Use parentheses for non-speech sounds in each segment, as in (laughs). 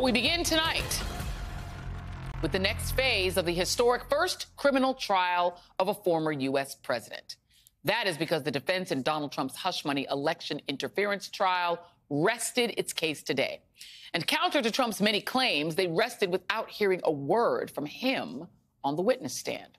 But we begin tonight with the next phase of the historic first criminal trial of a former U.S. president. That is because the defense in Donald Trump's hush money election interference trial rested its case today. And counter to Trump's many claims, they rested without hearing a word from him on the witness stand.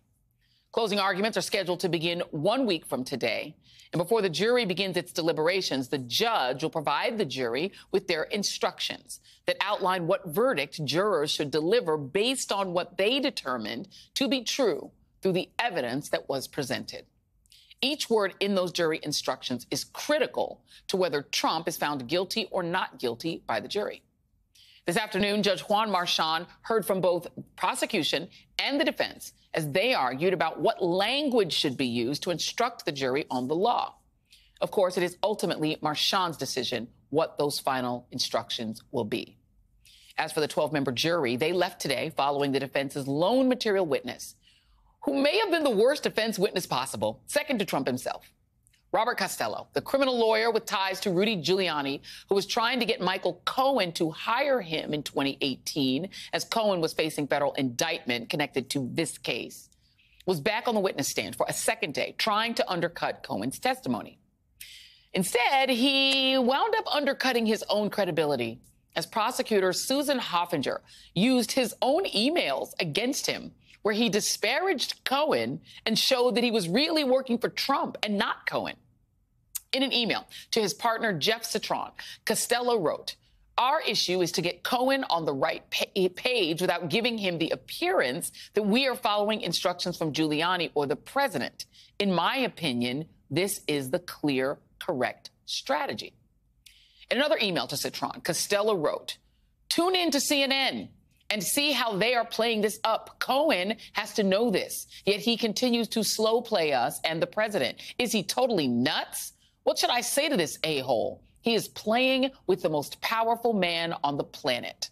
Closing arguments are scheduled to begin one week from today. And before the jury begins its deliberations, the judge will provide the jury with their instructions that outline what verdict jurors should deliver based on what they determined to be true through the evidence that was presented. Each word in those jury instructions is critical to whether Trump is found guilty or not guilty by the jury. This afternoon, Judge Juan Merchan heard from both prosecution and the defense as they argued about what language should be used to instruct the jury on the law. Of course, it is ultimately Merchan's decision what those final instructions will be. As for the 12 member jury, they left today following the defense's lone material witness, who may have been the worst defense witness possible, second to Trump himself. Robert Costello, the criminal lawyer with ties to Rudy Giuliani, who was trying to get Michael Cohen to hire him in 2018 as Cohen was facing federal indictment connected to this case, was back on the witness stand for a second day trying to undercut Cohen's testimony. Instead, he wound up undercutting his own credibility as prosecutor Susan Hoffinger used his own emails against him where he disparaged Cohen and showed that he was really working for Trump and not Cohen. In an email to his partner, Jeff Citron, Costello wrote, our issue is to get Cohen on the right page without giving him the appearance that we are following instructions from Giuliani or the president. In my opinion, this is the clear, correct strategy. In another email to Citron, Costello wrote, Tune in to CNN and see how they are playing this up. Cohen has to know this, yet he continues to slow play us and the president. Is he totally nuts? What should I say to this a hole? He is playing with the most powerful man on the planet.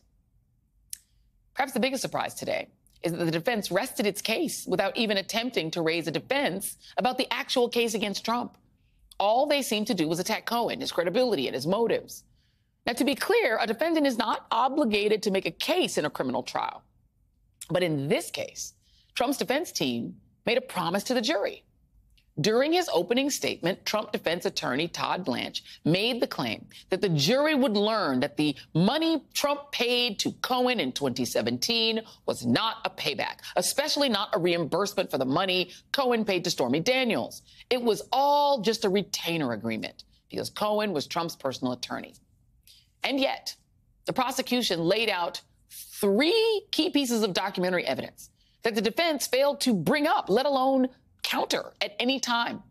Perhaps the biggest surprise today is that the defense rested its case without even attempting to raise a defense about the actual case against Trump. All they seemed to do was attack Cohen, his credibility, and his motives. Now, to be clear, a defendant is not obligated to make a case in a criminal trial. But in this case, Trump's defense team made a promise to the jury. During his opening statement, Trump defense attorney Todd Blanche made the claim that the jury would learn that the money Trump paid to Cohen in 2017 was not a payback, especially not a reimbursement for the money Cohen paid to Stormy Daniels. It was all just a retainer agreement because Cohen was Trump's personal attorney. And yet, the prosecution laid out three key pieces of documentary evidence that the defense failed to bring up, let alone counter at any time.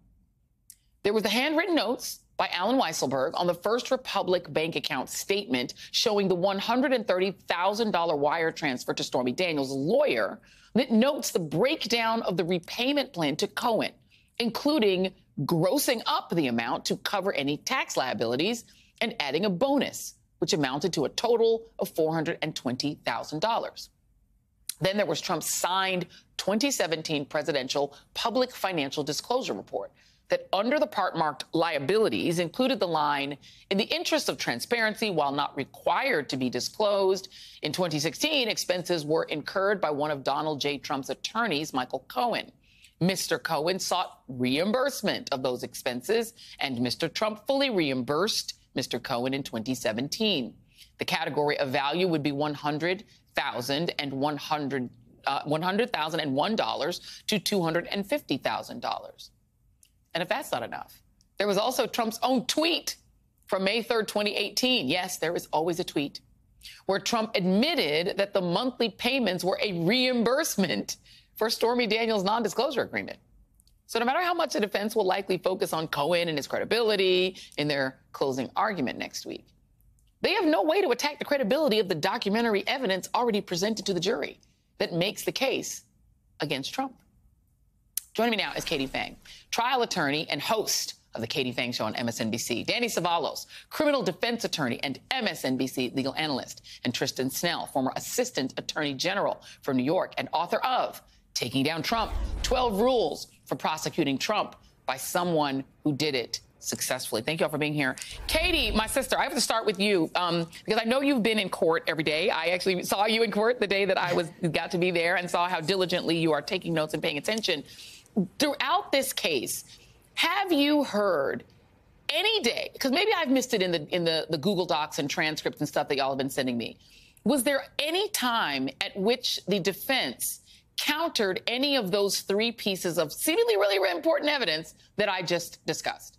There was the handwritten notes by Allen Weisselberg on the First Republic bank account statement showing the $130,000 wire transfer to Stormy Daniels' lawyer that notes the breakdown of the repayment plan to Cohen, including grossing up the amount to cover any tax liabilities and adding a bonus which amounted to a total of $420,000. Then there was Trump's signed 2017 presidential public financial disclosure report that under the part marked liabilities included the line in the interest of transparency while not required to be disclosed in 2016 expenses were incurred by one of Donald J Trump's attorneys Michael Cohen Mr. Cohen sought reimbursement of those expenses and Mr. Trump fully reimbursed Mr. Cohen in 2017. The category of value would be 100,000 and 100 uh, $100,001 to $250,000. And if that's not enough, there was also Trump's own tweet from May 3rd, 2018. Yes, there is always a tweet where Trump admitted that the monthly payments were a reimbursement for Stormy Daniels' non disclosure agreement. So no matter how much the defense will likely focus on Cohen and his credibility in their closing argument next week, they have no way to attack the credibility of the documentary evidence already presented to the jury that makes the case against Trump. Joining me now is Katie Phang, trial attorney and host of the Katie Phang Show on MSNBC. Danny Cevallos, criminal defense attorney and MSNBC legal analyst. And Tristan Snell, former assistant attorney general for New York and author of Taking Down Trump 12 Rules for Prosecuting Trump by Someone Who Did It successfully. Thank you all for being here. Katie, my sister, I have to start with you um, because I know you've been in court every day. I actually saw you in court the day that I was got to be there and saw how diligently you are taking notes and paying attention. Throughout this case, have you heard any day, because maybe I've missed it in the in the, the Google Docs and transcripts and stuff that y'all have been sending me. Was there any time at which the defense countered any of those three pieces of seemingly really, really important evidence that I just discussed?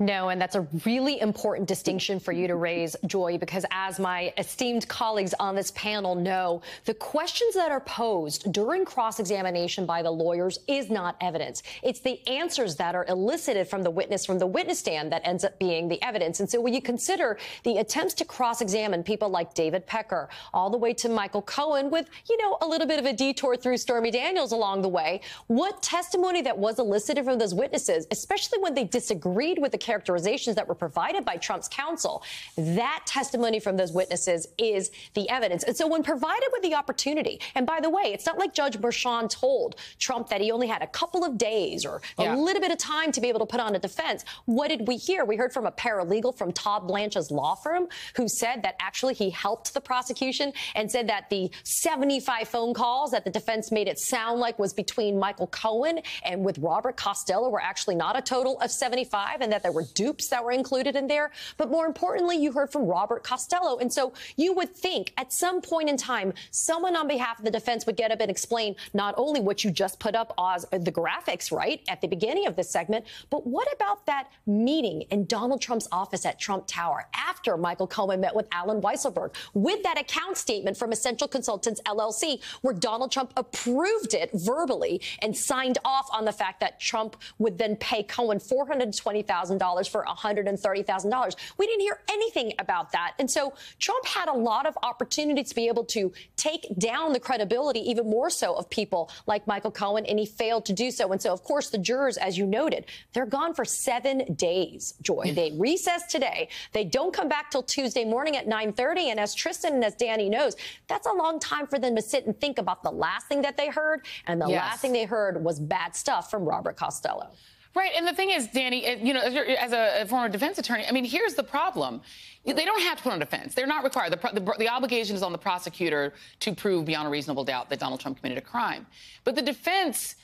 No, and that's a really important distinction for you to raise, Joy, because as my esteemed colleagues on this panel know, the questions that are posed during cross examination by the lawyers is not evidence. It's the answers that are elicited from the witness from the witness stand that ends up being the evidence. And so when you consider the attempts to cross examine people like David Pecker, all the way to Michael Cohen, with, you know, a little bit of a detour through Stormy Daniels along the way, what testimony that was elicited from those witnesses, especially when they disagreed with the characterizations that were provided by Trump's counsel, that testimony from those witnesses is the evidence. And so when provided with the opportunity, and by the way, it's not like Judge Merchan told Trump that he only had a couple of days or yeah. a little bit of time to be able to put on a defense. What did we hear? We heard from a paralegal from Todd Blanche's law firm who said that actually he helped the prosecution and said that the 75 phone calls that the defense made it sound like was between Michael Cohen and with Robert Costello were actually not a total of 75 and that there were dupes that were included in there. But more importantly, you heard from Robert Costello. And so you would think at some point in time, someone on behalf of the defense would get up and explain not only what you just put up as uh, the graphics, right, at the beginning of this segment, but what about that meeting in Donald Trump's office at Trump Tower after Michael Cohen met with Allen Weisselberg with that account statement from Essential Consultants LLC, where Donald Trump approved it verbally and signed off on the fact that Trump would then pay Cohen $420,000 for $130,000. We didn't hear anything about that. And so Trump had a lot of opportunity to be able to take down the credibility, even more so, of people like Michael Cohen, and he failed to do so. And so, of course, the jurors, as you noted, they're gone for seven days, Joy. They recess today. They don't come back till Tuesday morning at 9.30. And as Tristan and as Danny knows, that's a long time for them to sit and think about the last thing that they heard. And the yes. last thing they heard was bad stuff from Robert Costello. Right, and the thing is, Danny, you know, as a former defense attorney, I mean, here's the problem: they don't have to put on defense. They're not required. The, the, the, obligation is on the prosecutor to prove beyond a reasonable doubt that Donald Trump committed a crime. But the defense,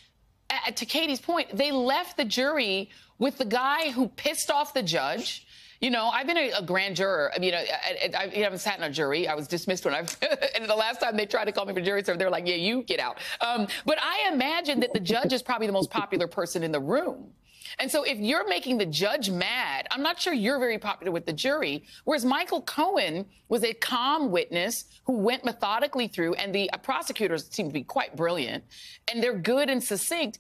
to Katie's point, they left the jury with the guy who pissed off the judge. You know, I've been a, a grand juror. I mean, I, I, I, haven't sat in a jury. I was dismissed when I've, (laughs) and the last time they tried to call me for jury service, they're like, yeah, you get out. Um, but I imagine that the judge is probably the most popular person in the room. And so if you're making the judge mad, I'm not sure you're very popular with the jury. Whereas Michael Cohen was a calm witness who went methodically through, and the prosecutors seem to be quite brilliant, and they're good and succinct.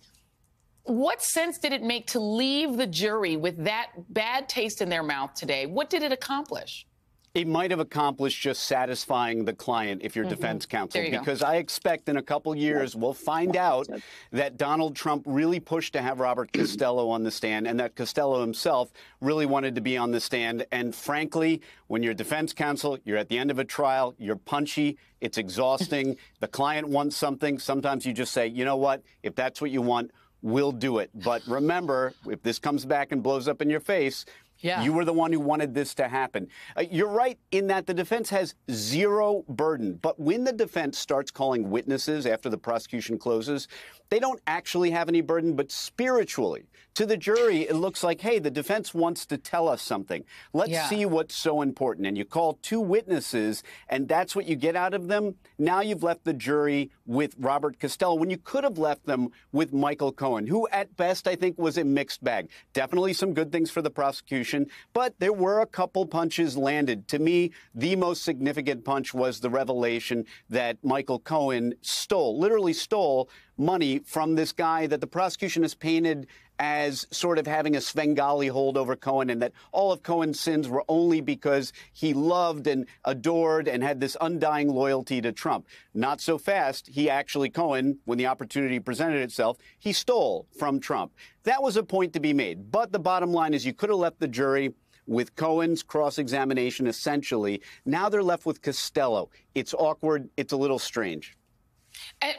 What sense did it make to leave the jury with that bad taste in their mouth today? What did it accomplish? It might have accomplished just satisfying the client if you're mm-hmm. defense counsel, because go. I expect in a couple years we'll find out that Donald Trump really pushed to have Robert Costello on the stand and that Costello himself really wanted to be on the stand. And frankly, when you're defense counsel, you're at the end of a trial, you're punchy, it's exhausting. (laughs) the client wants something. Sometimes you just say, you know what, if that's what you want, we'll do it. But remember, if this comes back and blows up in your face, yeah. You were the one who wanted this to happen. Uh, you're right in that the defense has zero burden. But when the defense starts calling witnesses after the prosecution closes, they don't actually have any burden, but spiritually, to the jury, it looks like, hey, the defense wants to tell us something. Let's yeah. see what's so important. And you call two witnesses, and that's what you get out of them. Now you've left the jury with Robert Costello when you could have left them with Michael Cohen, who at best I think was a mixed bag. Definitely some good things for the prosecution, but there were a couple punches landed. To me, the most significant punch was the revelation that Michael Cohen stole, literally stole money from this guy that the prosecution has painted as sort of having a Svengali hold over Cohen and that all of Cohen's sins were only because he loved and adored and had this undying loyalty to Trump. Not so fast. He actually, Cohen, when the opportunity presented itself, he stole from Trump. That was a point to be made. But the bottom line is you could have left the jury with Cohen's cross examination essentially. Now they're left with Costello. It's awkward. It's a little strange.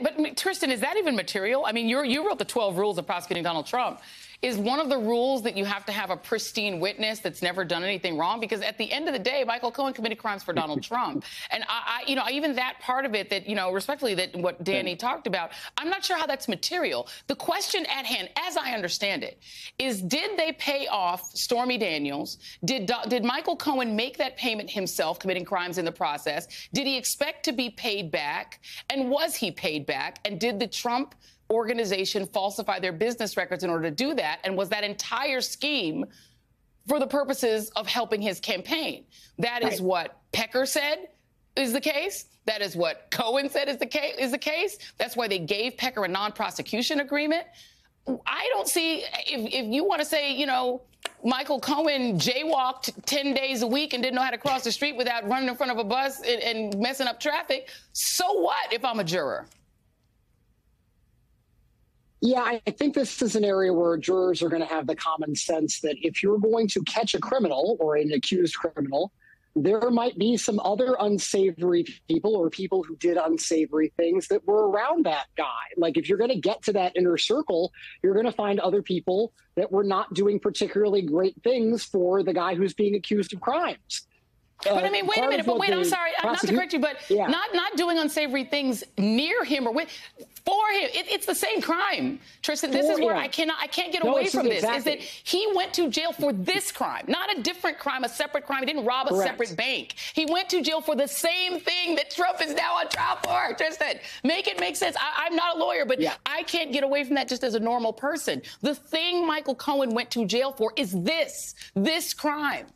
But Tristan, is that even material? I mean, you you wrote the 12 rules of prosecuting Donald Trump. Is one of the rules that you have to have a pristine witness that's never done anything wrong? Because at the end of the day, Michael Cohen committed crimes for Donald (laughs) Trump. And I, I, you know, even that part of it that, you know, respectfully, that what Danny talked about, I'm not sure how that's material. The question at hand, as I understand it, is did they pay off Stormy Daniels? Did, did Michael Cohen make that payment himself, committing crimes in the process? Did he expect to be paid back? And was he paid back? And did the Trump organization falsify their business records in order to do that? And was that entire scheme for the purposes of helping his campaign? That is right. what Pecker said is the case. That is what Cohen said is the case. Is the case. That's why they gave Pecker a non-prosecution agreement. I don't see if, if you want to say, you know, Michael Cohen jaywalked 10 days a week and didn't know how to cross the street without running in front of a bus and, and messing up traffic. So what if I'm a juror? Yeah, I think this is an area where jurors are going to have the common sense that if you're going to catch a criminal or an accused criminal, there might be some other unsavory people or people who did unsavory things that were around that guy. Like if you're going to get to that inner circle, you're going to find other people that were not doing particularly great things for the guy who's being accused of crimes. But I mean, wait a minute. But wait, I'm sorry, I'm not to correct you, but yeah. not not doing unsavory things near him or with for him. It, it's the same crime, Tristan. This for is where him. I cannot I can't get no, away from exactly. this. Is that he went to jail for this crime, not a different crime, a separate crime. He didn't rob a Correct. separate bank. He went to jail for the same thing that Trump is now on trial for. Tristan, make it make sense. I, am not a lawyer, but yeah. I can't get away from that just as a normal person. The thing Michael Cohen went to jail for is this this crime.